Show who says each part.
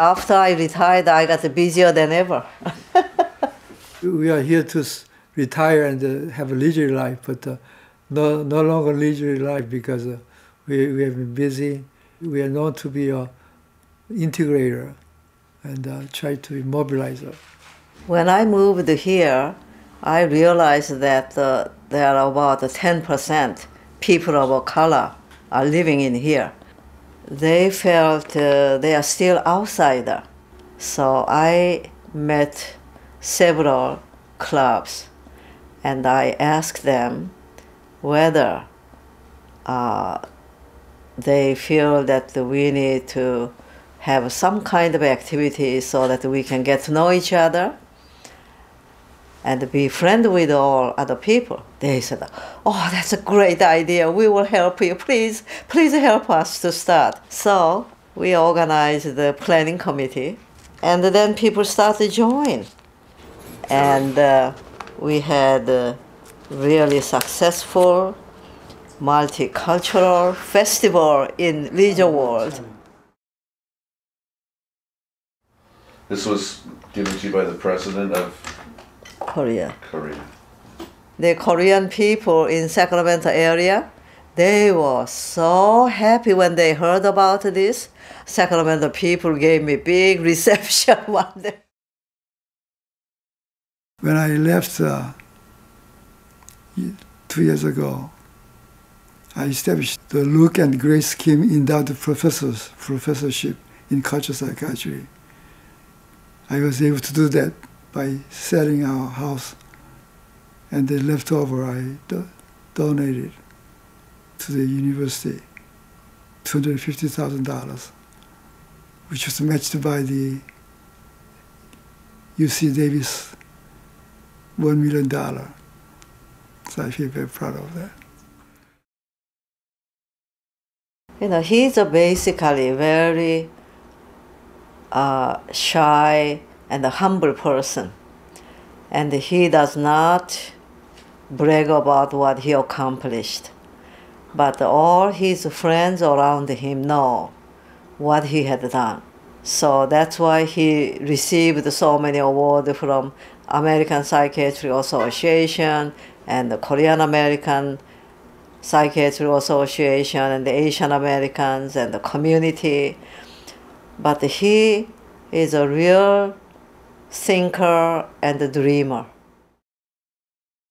Speaker 1: After I retired, I got busier than ever.
Speaker 2: we are here to retire and uh, have a leisure life, but uh, no, no longer leisure life because uh, we, we have been busy. We are known to be an integrator and uh, try to be mobilizer.
Speaker 1: When I moved here, I realized that uh, there are about 10% people of color are living in here. They felt uh, they are still outsider. So I met several clubs and I asked them whether uh, they feel that we need to have some kind of activity so that we can get to know each other and be friend with all other people. They said, oh, that's a great idea. We will help you. Please, please help us to start. So we organized the planning committee and then people started to join. And uh, we had a really successful multicultural festival in Leisure World.
Speaker 3: This was given to you by the president of
Speaker 1: Korea.
Speaker 3: Korea.
Speaker 1: The Korean people in Sacramento area, they were so happy when they heard about this. Sacramento people gave me big reception one day.
Speaker 2: When I left uh, two years ago, I established the Luke and Grace Kim Endowed Professors Professorship in Cultural Psychiatry. I was able to do that by selling our house, and the leftover I do donated to the university, $250,000, which was matched by the UC Davis $1 million. So I feel very proud of that.
Speaker 1: You know, he's a basically very uh, shy and a humble person. And he does not brag about what he accomplished. But all his friends around him know what he had done. So that's why he received so many awards from American Psychiatry Association and the Korean American Psychiatry Association and the Asian Americans and the community. But he is a real thinker and a dreamer.